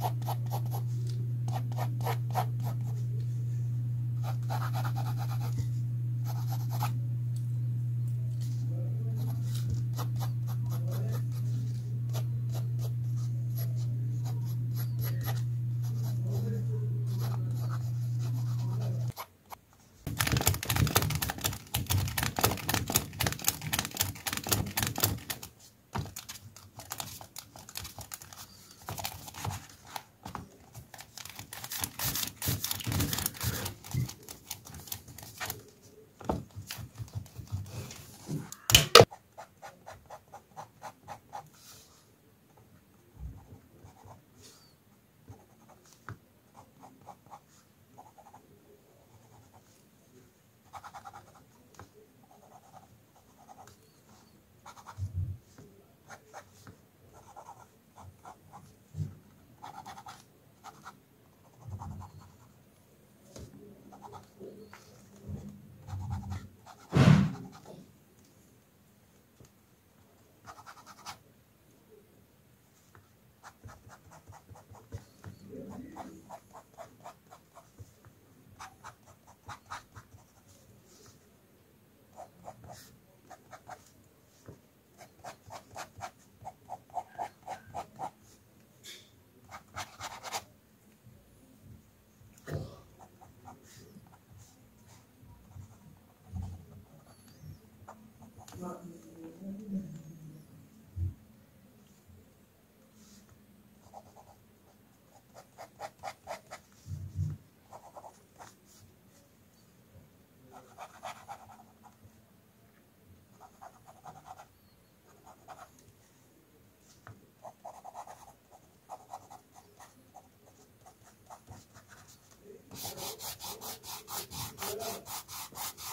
Thank you. ハハハハ!